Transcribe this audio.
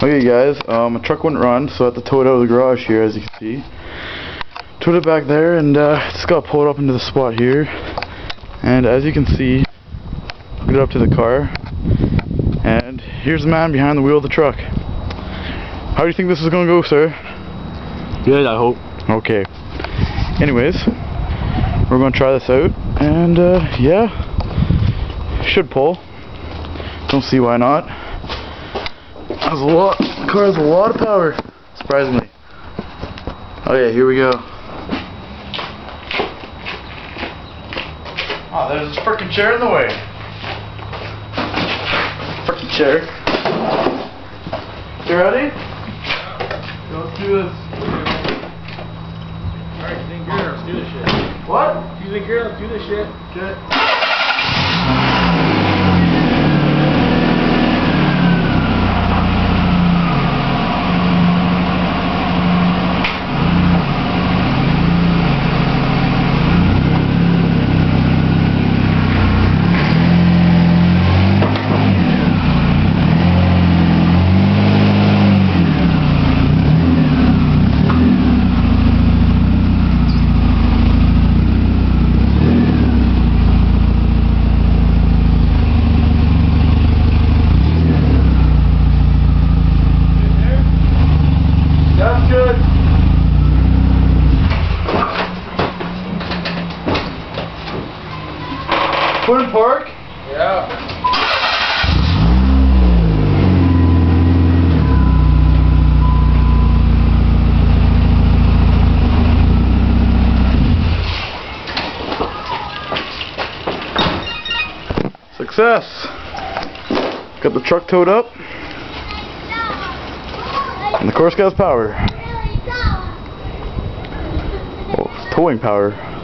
Okay guys, um, a truck wouldn't run, so I had to tow it out of the garage here as you can see. Towed it back there and uh, just got pulled up into the spot here. And as you can see, get it up to the car. And here's the man behind the wheel of the truck. How do you think this is gonna go, sir? Good, I hope. Okay. Anyways, we're gonna try this out, and uh, yeah, should pull. Don't see why not. Has a lot. The car has a lot of power, surprisingly. Okay, here we go. Oh, there's this freaking chair in the way. Freaking chair. You ready? Let's do this. Alright, think here, let's do this shit. What? You think here, let's do this shit. Okay. That's good. Put in park. Yeah. Success. Got the truck towed up. And the course got power. Oh, it's towing power.